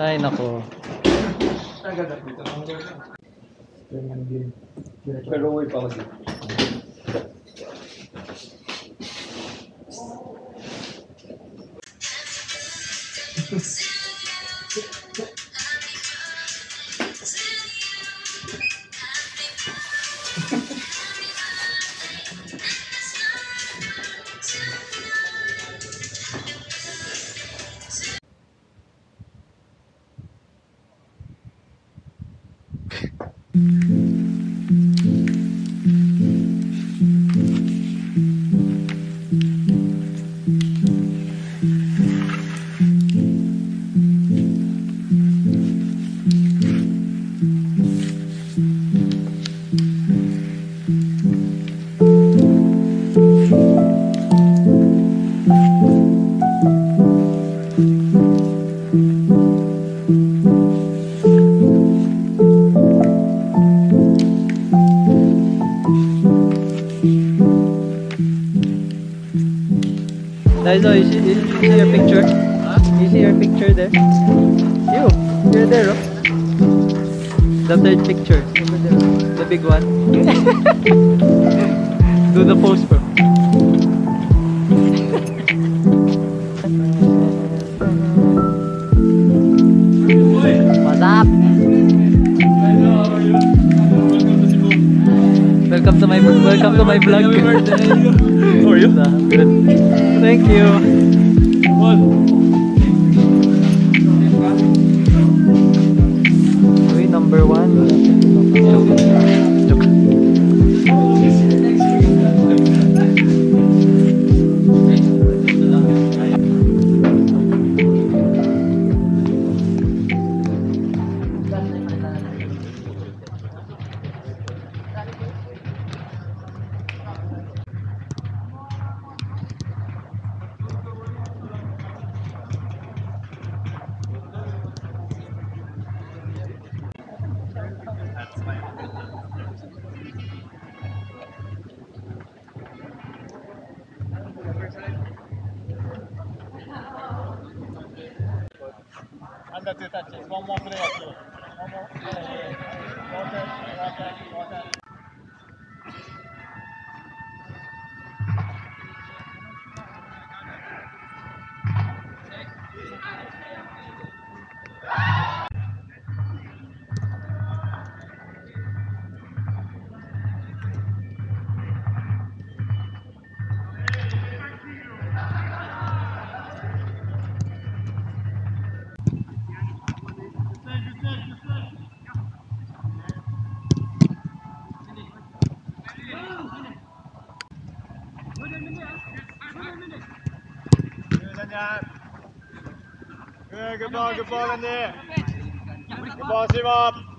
Ay, nako. Pero uwi pa ako Daiso, you see, you see your picture? You see your picture there? You, you're there, oh. The third picture. Over there. The big one. Do the pose, bro. What's up? Welcome to my welcome to my vlog. How are you? Good. Thank you. tentativa. Vamos abrir aqui. Vamos. Volta, aqui. Good, good ball, good ball, Andy. Good ball, Simon.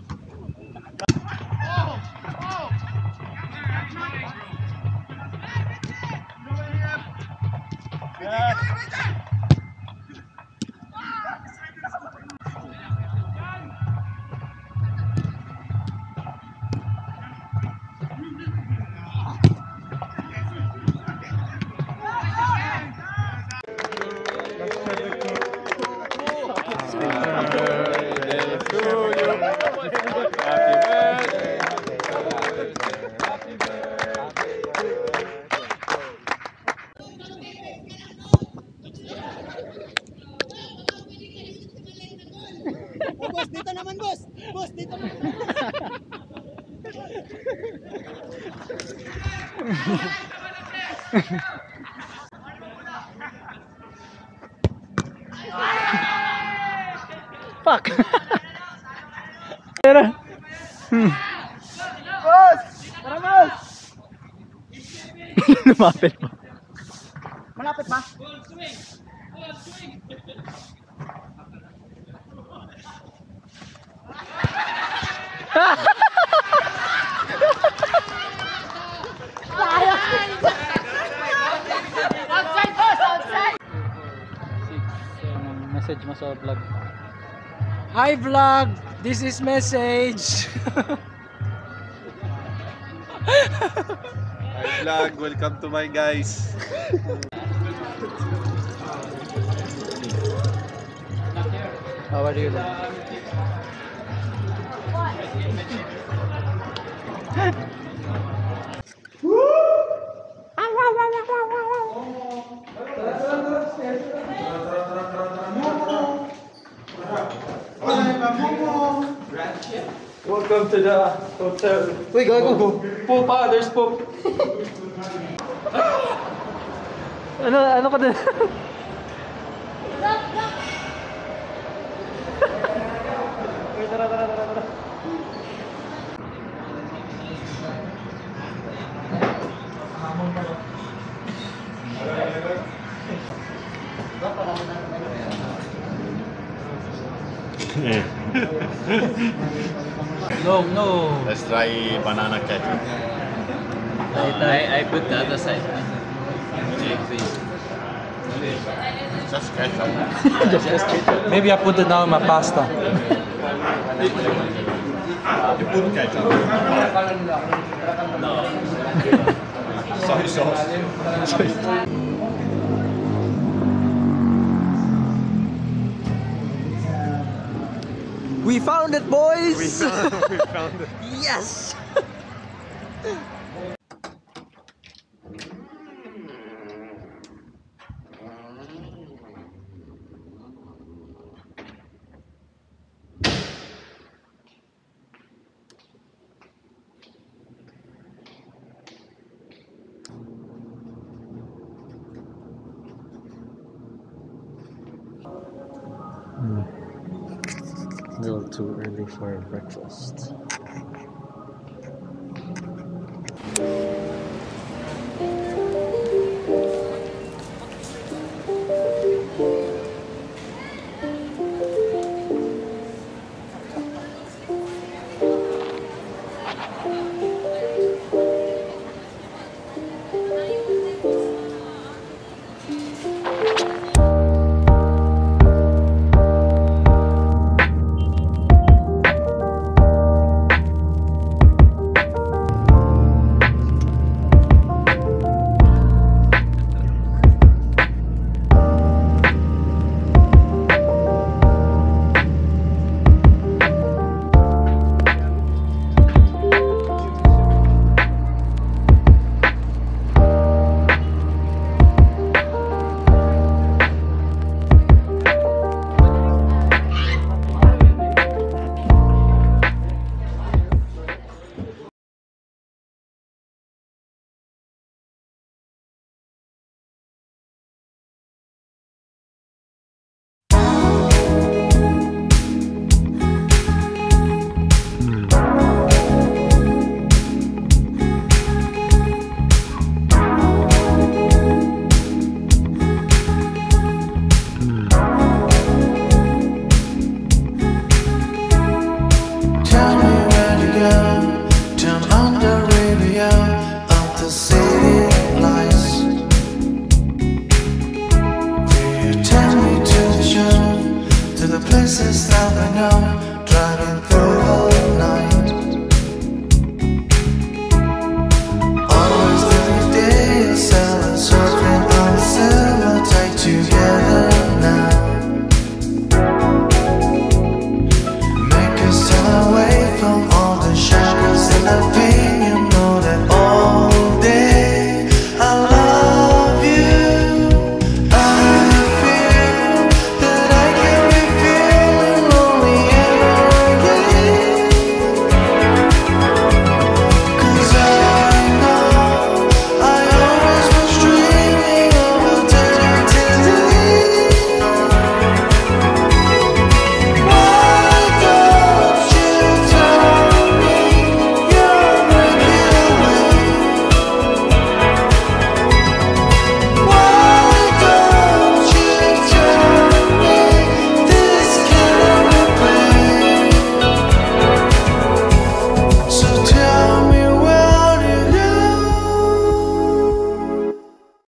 Yes. boss, dito naman, boss. Boss, dito naman. Fuck! Pero, Boss! Tara, boss! lumapit mo. Malapit ba? Vlog. Hi vlog, this is message. Hi vlog, welcome to my guys. How are you? Welcome to the hotel. Uy, gago! Poop, ah, there's poop. Ano, ano ka din? Uy, tara, tara, tara, tara. No, no. Let's try banana ketchup. I, I put the other side. Okay, please. Just ketchup. Just ketchup. Maybe I put it now in my pasta. You put ketchup. Soy sauce. We found it, boys! We found, we found it. Yes! A little too early for breakfast.